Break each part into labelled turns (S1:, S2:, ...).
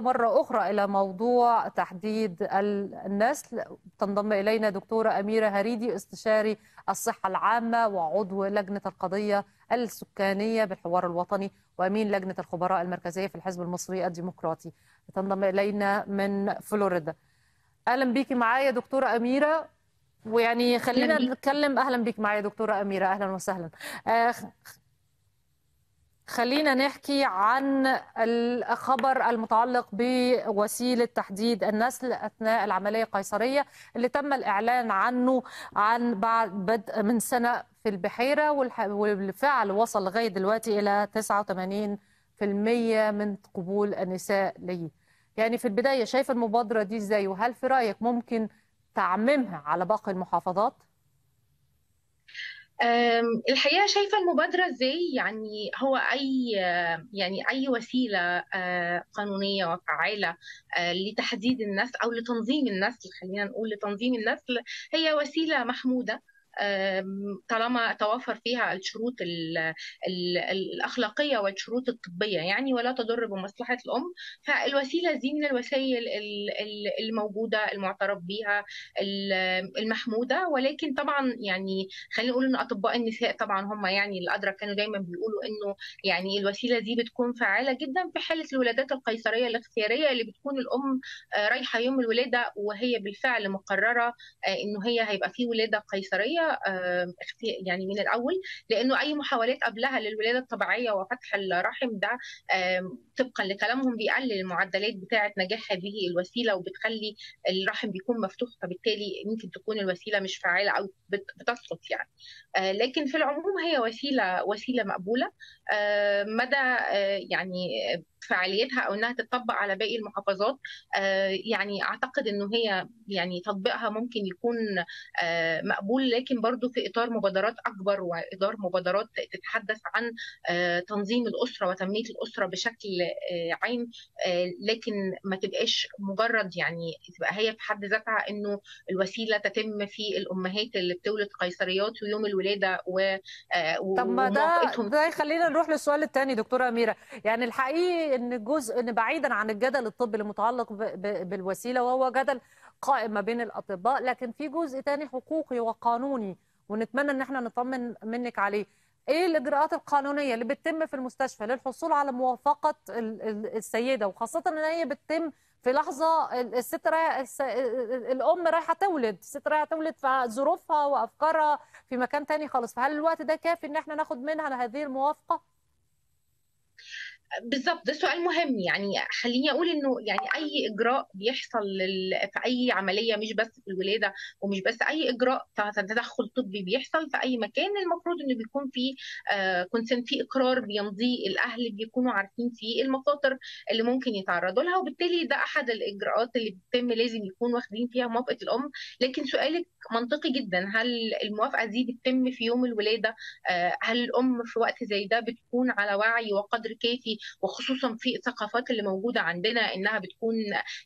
S1: مرة أخرى إلى موضوع تحديد النسل. تنضم إلينا دكتورة أميرة هريدي استشاري الصحة العامة وعضو لجنة القضية السكانية بالحوار الوطني وأمين لجنة الخبراء المركزية في الحزب المصري الديمقراطي. تنضم إلينا من فلوريدا. أهلا بيكي معايا دكتورة أميرة. ويعني خلينا نتكلم. أهلا بيك معايا دكتورة أميرة. أهلا وسهلا. آه خلينا نحكي عن الخبر المتعلق بوسيلة تحديد النسل أثناء العملية القيصرية اللي تم الإعلان عنه عن بعد بدء من سنة في البحيرة والفعل وصل لغاية دلوقتي إلى 89% من قبول النساء ليه يعني في البداية شايف المبادرة دي إزاي وهل في رأيك ممكن تعممها على باقي المحافظات؟
S2: الحقيقة شايفة المبادرة إزاي؟ يعني هو أي يعني أي وسيلة قانونية وفعالة لتحديد النسل أو لتنظيم النسل خلينا نقول لتنظيم النسل هي وسيلة محمودة. طالما توفر فيها الشروط ال ال الأخلاقية والشروط الطبية يعني ولا تضر بمصلحة الأم فالوسيلة دي من الوسائل الموجودة المعترف بها المحمودة. ولكن طبعا يعني خلينا نقول إن أطباء النساء طبعا هم يعني الأدرى كانوا دايما بيقولوا إنه يعني الوسيلة دي بتكون فعالة جدا في حالة الولادات القيصرية الاختيارية اللي بتكون الأم رايحة يوم الولادة وهي بالفعل مقررة إنه هي هيبقى في ولادة قيصرية. يعني من الأول لأنه أي محاولات قبلها للولادة الطبيعية وفتح الرحم ده طبقا لكلامهم بيقلل المعدلات بتاعة نجاح هذه الوسيلة وبتخلي الرحم بيكون مفتوح فبالتالي ممكن تكون الوسيلة مش فعالة أو بتسقط يعني. لكن في العموم هي وسيله وسيلة مقبولة. مدى يعني فعاليتها أو إنها تطبق على باقي المحافظات يعني أعتقد إنه هي يعني تطبيقها ممكن يكون مقبول لكن برضو في إطار مبادرات أكبر وإطار مبادرات تتحدث عن تنظيم الأسرة وتنميه الأسرة بشكل عام لكن ما تبقاش مجرد يعني تبقى هي في حد ذاتها إنه الوسيلة تتم في الأمهات اللي بتولد قيصريات ويوم الولادة و
S1: طب ما ده ده يخلينا نروح للسؤال الثاني دكتورة أميرة. يعني الحقيقي إن جزء إن بعيدا عن الجدل الطبي المتعلق بالوسيلة وهو جدل قائم ما بين الأطباء لكن في جزء ثاني حقوقي وقانوني ونتمنى إن إحنا نطمن منك عليه. إيه الإجراءات القانونية اللي بتتم في المستشفى للحصول على موافقة السيدة؟ وخاصة إن هي بتتم في لحظة الست رايح الأم رايحة تولد الست رايحة تولد فظروفها وأفكارها في مكان تاني خالص. فهل الوقت ده كافي إن إحنا ناخد منها هذه الموافقة؟
S2: بالظبط ده سؤال مهم. يعني خليني أقول إنه يعني أي إجراء بيحصل لل... في أي عملية مش بس في الولادة ومش بس أي إجراء تدخل طبي بيحصل في أي مكان المفروض إنه بيكون في آه consent في إقرار بيمضيه الأهل بيكونوا عارفين فيه المخاطر اللي ممكن يتعرضوا لها وبالتالي ده أحد الإجراءات اللي بتتم لازم يكون واخدين فيها موافقة الأم. لكن سؤالك منطقي جدا هل الموافقة دي بتتم في يوم الولادة؟ آه هل الأم في وقت زي ده بتكون على وعي وقدر كافي وخصوصا في الثقافات اللي موجودة عندنا إنها بتكون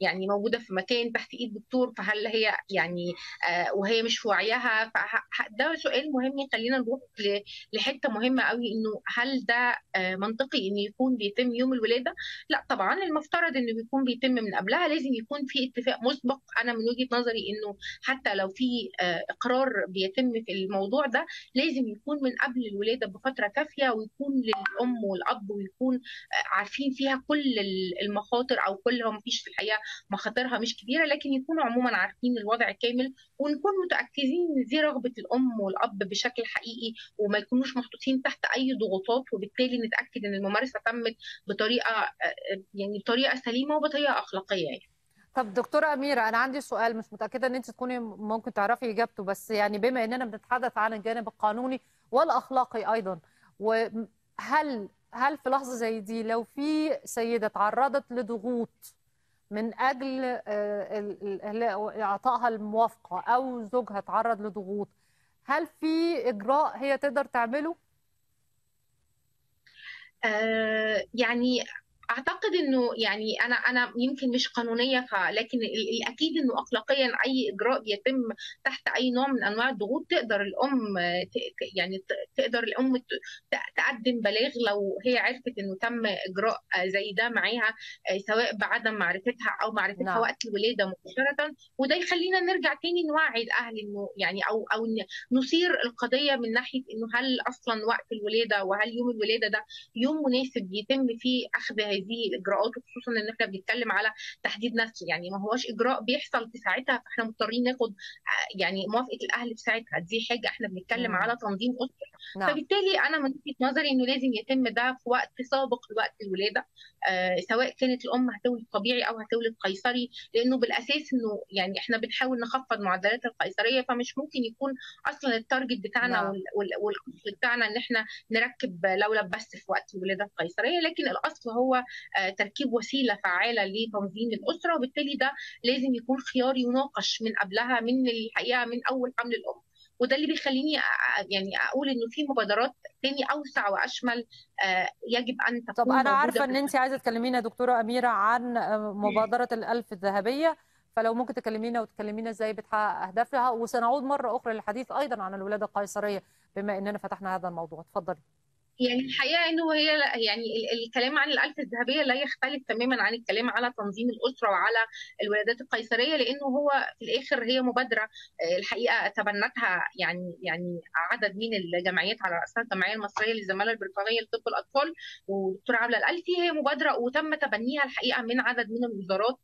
S2: يعني موجودة في مكان تحت إيد دكتور فهل هي يعني آه وهي مش في وعيها ده سؤال مهم يخلينا نروح لحتة مهمة قوي إنه هل ده آه منطقي انه يكون بيتم يوم الولادة؟ لا طبعا المفترض إنه بيكون بيتم من قبلها لازم يكون في اتفاق مسبق أنا من وجهة نظري إنه حتى لو في آه إقرار بيتم في الموضوع ده لازم يكون من قبل الولادة بفترة كافية ويكون للأم والأب ويكون عارفين فيها كل المخاطر أو كل هو مفيش في الحقيقة مخاطرها مش كبيرة لكن يكونوا عموما عارفين الوضع كامل ونكون متأكدين إن دي رغبة الأم والأب بشكل حقيقي وما يكونوش محطوطين تحت أي ضغوطات وبالتالي نتأكد إن الممارسة تمت بطريقة يعني بطريقة سليمة وبطريقة أخلاقية يعني.
S1: طب دكتورة أميرة أنا عندي سؤال مش متأكدة إن أنت تكوني ممكن تعرفي إجابته بس يعني بما إننا بنتحدث عن الجانب القانوني والأخلاقي أيضا وهل هل في لحظة زي دي لو في سيدة تعرضت لضغوط من أجل إعطائها الموافقة أو زوجها تعرض لضغوط هل في إجراء هي تقدر تعمله؟
S2: آه يعني أعتقد إنه يعني أنا أنا يمكن مش قانونية فلكن الاكيد إنه اخلاقيا أي إجراء بيتم تحت أي نوع من أنواع الضغوط تقدر الأم يعني تقدر الأم تقدم بلاغ لو هي عرفت إنه تم إجراء زي ده معاها سواء بعدم معرفتها أو معرفتها نعم. وقت الولادة مباشرة وده يخلينا نرجع تاني نوعي الاهل إنه يعني أو أو نثير القضية من ناحية إنه هل أصلا وقت الولادة وهل يوم الولادة ده يوم مناسب يتم فيه أخذ هذه الإجراءات وخصوصا إن إحنا بنتكلم على تحديد نسل يعني ما هوش إجراء بيحصل في ساعتها فإحنا مضطرين ناخد يعني موافقة الأهل في ساعتها. دي حاجة إحنا بنتكلم. على تنظيم أسرة. نعم. فبالتالي أنا من وجهة نظري إنه لازم يتم ده في وقت سابق لوقت الولادة آه سواء كانت الأم هتولد طبيعي أو هتولد قيصري لأنه بالأساس إنه يعني إحنا بنحاول نخفض معدلات القيصرية فمش ممكن يكون أصلا التارجت بتاعنا نعم. والأصل بتاعنا إن إحنا نركب لولب بس في وقت الولادة القيصرية لكن الأصل هو تركيب وسيلة فعالة لتنظيم الأسرة وبالتالي ده لازم يكون خيار يناقش من قبلها من الحقيقة من أول حمل الأم وده اللي بيخليني يعني أقول إنه في مبادرات تاني أوسع وأشمل يجب أن تكون
S1: طب أنا عارفة إن انت عايزة تكلمينا دكتورة أميرة عن مبادرة الألف الذهبية فلو ممكن تكلمينا وتكلمينا إزاي بتحقق أهدافها وسنعود مرة أخرى للحديث أيضا عن الولادة القيصرية بما إننا فتحنا هذا الموضوع. اتفضلي.
S2: يعني الحقيقة انه هي يعني الكلام عن الألف الذهبية لا يختلف تماما عن الكلام على تنظيم الأسرة وعلى الولادات القيصرية لأنه هو في الآخر هي مبادرة الحقيقة تبنتها يعني يعني عدد من الجمعيات على رأسها الجمعية المصرية للزمالة البريطانية لطب الأطفال والدكتوره عبلة الألفي هي مبادرة وتم تبنيها الحقيقة من عدد من الوزارات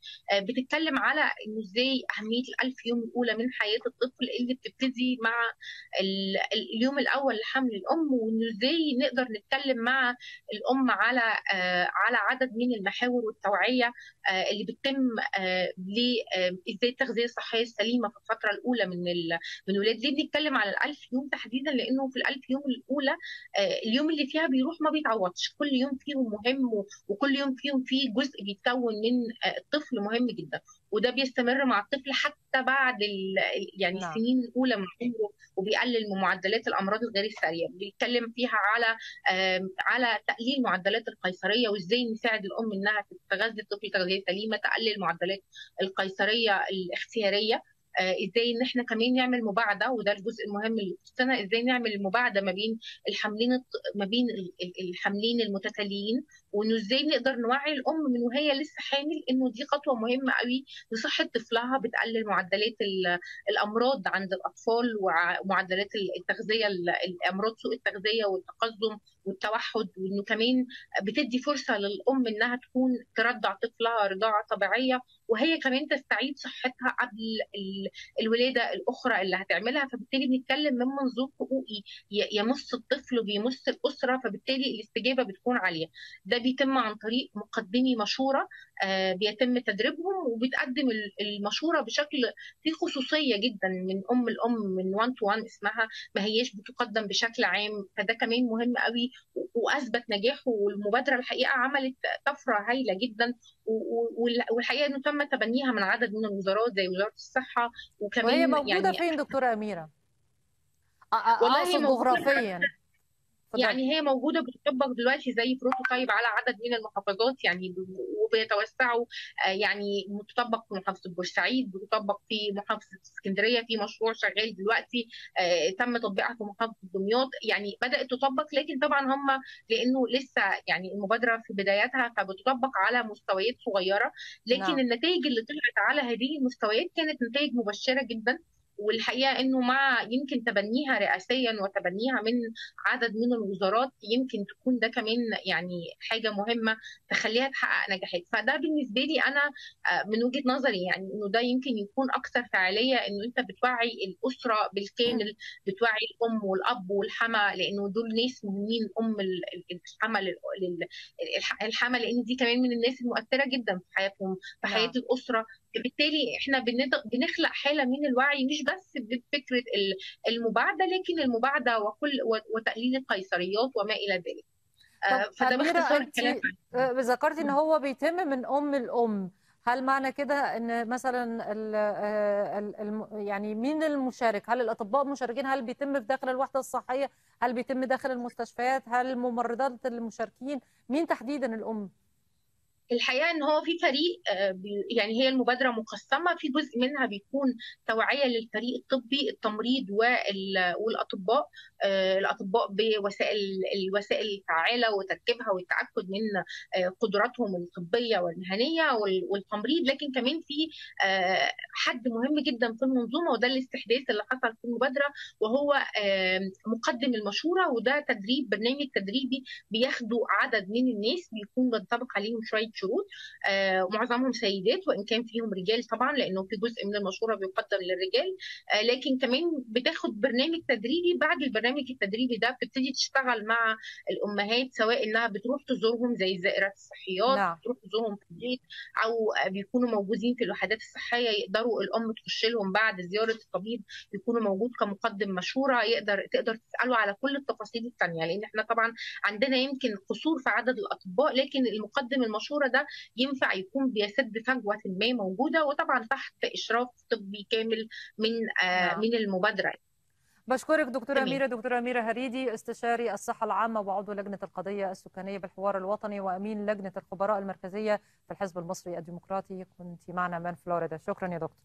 S2: بتتكلم على إنه إزاي أهمية الألف يوم الأولى من حياة الطفل اللي بتبتدي مع اليوم الأول لحمل الأم وإنه إزاي نقدر نقدر نتكلم مع الأم على على عدد من المحاور والتوعية اللي بتتم إزاي التغذية الصحية السليمة في الفترة الأولى من من الولاده ليه بنتكلم على الألف يوم تحديدا؟ لأنه في الألف يوم الأولى اليوم اللي فيها بيروح ما بيتعوضش. كل يوم فيهم مهم وكل يوم فيهم فيه جزء بيتكون من الطفل مهم جدا. وده بيستمر مع الطفل حتى بعد يعني نعم. السنين الأولى من عمره وبيقلل من معدلات الأمراض الغير السارية. بيتكلم فيها على على تقليل معدلات القيصرية وإزاي نساعد الأم إنها تغذي الطفل تغذية سليمه تقلل معدلات القيصرية الاختيارية؟ إزاي إن إحنا كمان نعمل مباعدة؟ وده الجزء المهم اللي إزاي نعمل المباعده ما بين الحاملين ما بين الحاملين المتتاليين وانه إزاي نقدر نوعي الأم من وهي لسه حامل إنه دي خطوة مهمة قوي لصحة طفلها بتقلل معدلات الأمراض عند الأطفال ومعدلات التغذية الامراض سوء التغذية والتقزم والتوحد وإنه كمان بتدي فرصة للأم إنها تكون ترضع طفلها رضاعة طبيعية وهي كمان تستعيد صحتها قبل الولادة الأخرى اللي هتعملها. فبالتالي بنتكلم من منظور حقوقي يمس الطفل وبيمس الأسرة فبالتالي الاستجابة بتكون عالية. ده بيتم عن طريق مقدمي مشوره بيتم تدريبهم وبتقدم المشوره بشكل فيه خصوصية جدا من أم الأم من 1 تو 1 اسمها ما هياش بتقدم بشكل عام فده كمان مهم قوي وأثبت نجاحه والمبادرة الحقيقة عملت طفرة هايلة جدا والحقيقة إنه تم تبنيها من عدد من الوزارات زي وزارة الصحة
S1: وكمان وهي موجودة يعني فين دكتورة أميرة؟ والله جغرافيا
S2: يعني هي موجودة بتطبق دلوقتي زي بروتوتايب على عدد من المحافظات يعني وبيتوسعوا يعني بتطبق في محافظة بورسعيد بتطبق في محافظة اسكندرية في مشروع شغال دلوقتي تم تطبيقها في محافظة دمياط. يعني بدأت تطبق لكن طبعا هم لأنه لسه يعني المبادرة في بداياتها فبتطبق على مستويات صغيرة. لكن نعم. النتائج اللي طلعت على هذه المستويات كانت نتائج مبشرة جدا. والحقيقة إنه مع يمكن تبنيها رئاسيا وتبنيها من عدد من الوزارات يمكن تكون ده كمان يعني حاجة مهمة تخليها تحقق نجاحات. فده بالنسبة لي أنا من وجهة نظري يعني إنه ده يمكن يكون أكثر فعالية إنه أنت بتوعي الأسرة بالكامل بتوعي الأم والأب والحما لأنه دول ناس مهمين أم الحما الحما لأن دي كمان من الناس المؤثرة جدا في حياتهم في حياة الأسرة. بالتالي إحنا بنخلق حالة من الوعي مش بس بفكرة المباعدة لكن المباعدة وكل وتقليل القيصريات وما إلى ذلك.
S1: فده باختصار الكلام ذكرتي إن هو بيتم من أم الام هل معنى كده إن مثلا ال ال يعني مين المشارك؟ هل الأطباء مشاركين؟ هل بيتم في داخل الوحدة الصحية؟ هل بيتم داخل المستشفيات؟ هل الممرضات المشاركين؟ مين تحديدا الأم؟
S2: الحقيقة إن هو في فريق يعني هي المبادرة مقسمة في جزء منها بيكون توعية للفريق الطبي التمريض والأطباء الأطباء بوسائل الوسائل الفعالة وتركيبها والتاكد من قدراتهم الطبية والمهنية والتمريض. لكن كمان في حد مهم جدا في المنظومة وده الاستحداث اللي حصل في المبادرة وهو مقدم المشورة وده تدريب برنامج تدريبي بياخدوا عدد من الناس بيكون بينطبق عليهم شوية شروط آه معظمهم سيدات وإن كان فيهم رجال طبعا لأنه في جزء من المشوره بيقدم للرجال آه لكن كمان بتاخد برنامج تدريبي بعد البرنامج التدريبي ده بتبتدي تشتغل مع الأمهات سواء إنها بتروح تزورهم زي الزائرات الصحيات نعم. بتروح تزورهم في البيت أو بيكونوا موجودين في الوحدات الصحية يقدروا الأم تخش لهم بعد زيارة الطبيب يكونوا موجود كمقدم مشوره يقدر تقدر تسأله على كل التفاصيل الثانية لأن إحنا طبعا عندنا يمكن قصور في عدد الأطباء لكن المقدم المشوره ده ينفع يكون بيسد فجوة ما موجودة وطبعا تحت إشراف طبي كامل من آه من المبادرة.
S1: بشكرك دكتورة أميرة. دكتورة أميرة هريدي استشاري الصحة العامة وعضو لجنة القضية السكانية بالحوار الوطني وأمين لجنة الخبراء المركزية في الحزب المصري الديمقراطي. كنت معنا من فلوريدا. شكرا يا دكتور.